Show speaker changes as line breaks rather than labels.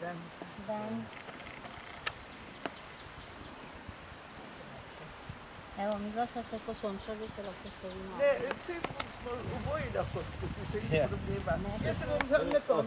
Dan.
Dan. Evo, mi dva sad se ko sončali, se lahko stojimo.
Ne, vse smo oboji lahko skupaj, se ni
Ja.
problema.
Ne,
Jaz se bom